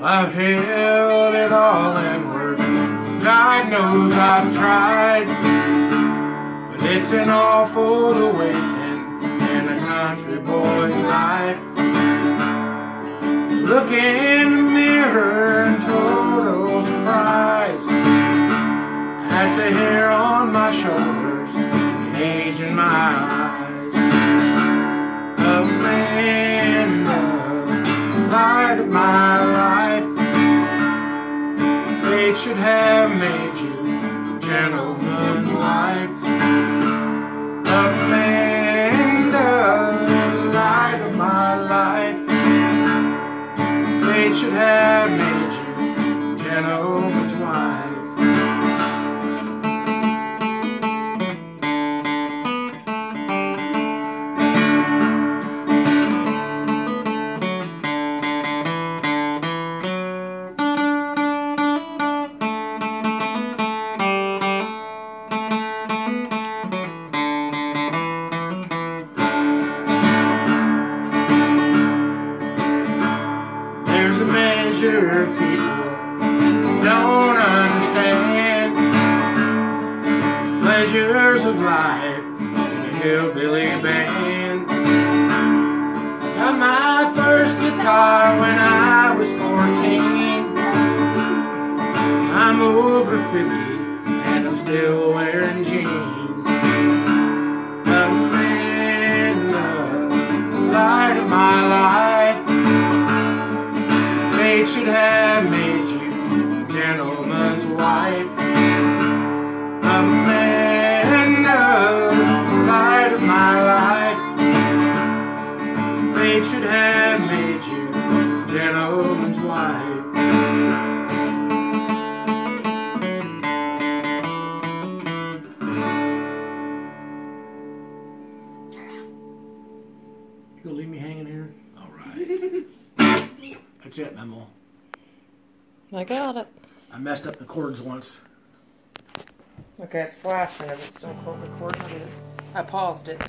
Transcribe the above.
I've held it all in words. God knows I've tried, but it's an awful awakening in a country boy's life. Look in the mirror in total surprise at the hair should have made you a gentleman's wife. Amanda, light of my life, fate should have made you gentleman's wife. Measure people don't understand. Pleasures of life in a hillbilly band. Got my first guitar when I was 14. I'm over 50 should have made you gentleman's wife. Amanda, light of my life. Fate should have made you a gentleman's wife. You gonna leave me hanging here? All right. That's it, Memo. I got it. I messed up the cords once. Okay, it's flashing. Is it still recording? I paused it.